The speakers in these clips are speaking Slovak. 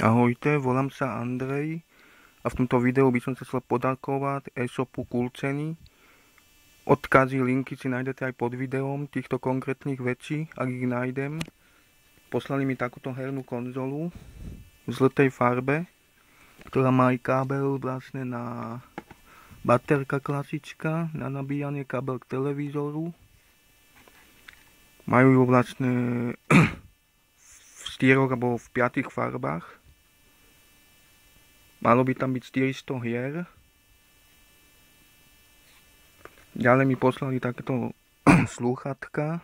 Ahojte, volám sa Andrej a v tomto videu by som sa chcel podakovať e-shopu Kulceny. Odkazy, linky si nájdete aj pod videom týchto konkrétnych vecí, ak ich nájdem. Poslali mi takúto hernú konzolu v zletej farbe, ktorá má aj kábel vlastne na baterka klasička, na nabíjanie kábel k televízoru. Majú ju vlastne v štyroch alebo v piatých farbách Malo by tam byť 400 hier. Ďalej mi poslali takéto slúchatka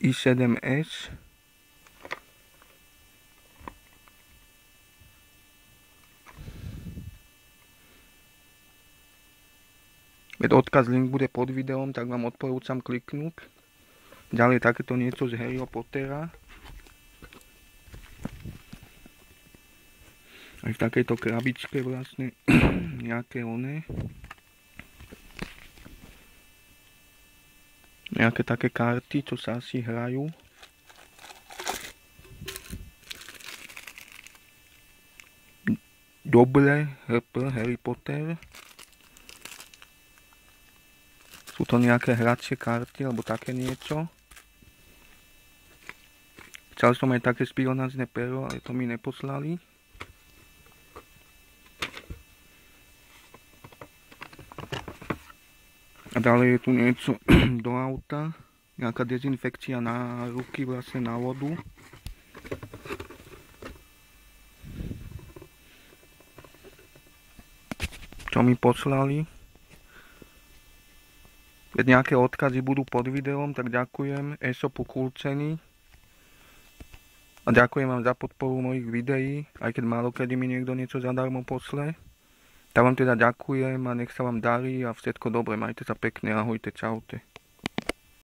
i7S. Veď odkaz link bude pod videom, tak vám odporúčam kliknúť. Ďalej takéto niečo z Harryho Pottera. Aj v takejto krabičke vlastne. Nejaké one. Nejaké také karty, čo sa asi hrajú. Dobre HP Harry Potter. Sú to nejaké hracie karty alebo také niečo? Chcel som aj také špionázne pero, ale to mi neposlali A ďalej je tu niečo do auta, nejaká dezinfekcia na ruky, vlastne na vodu. Čo mi poslali. Keď nejaké odkazy budú pod videom, tak ďakujem e-shopu. A ďakujem vám za podporu mojich videí, aj keď málo kedy mi niekto niečo zadarmo posle. Ja vám teda ďakujem a nech sa vám darí a všetko dobre. Majte sa pekne, ahojte, čaute.